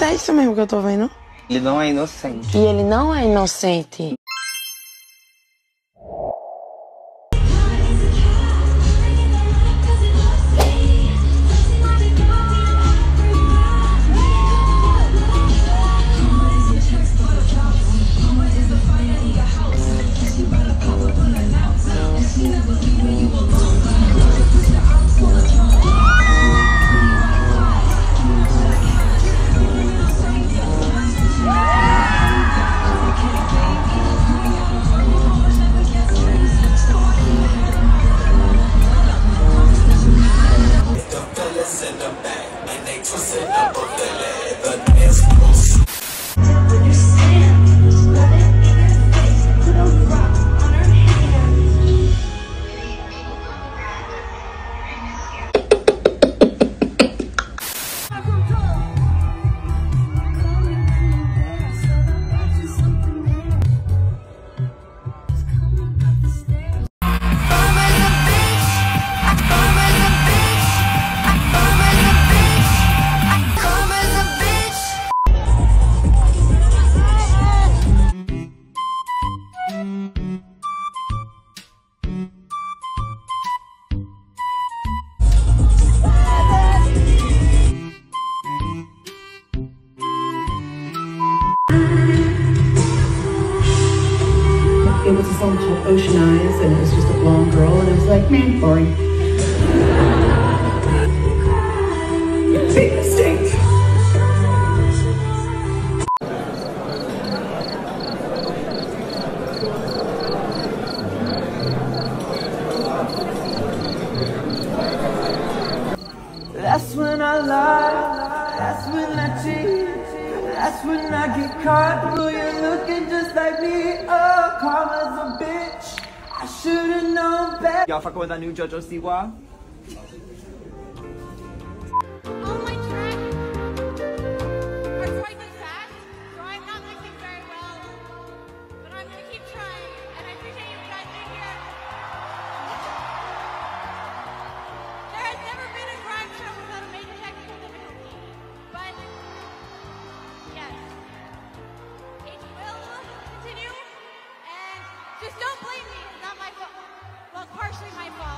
se é isso mesmo que eu tô vendo. Ele não é inocente. E ele não é inocente. Song called Ocean Eyes, and it was just a blonde girl, and I was like, man, boring. Big mistake. That's when I lie, that's when I cheat, that's when I get caught. Well, you're looking just like me, oh, karma's a bitch. I should've known better. Y'all fucking with that new JoJo Siwa? Oh, actually my fault.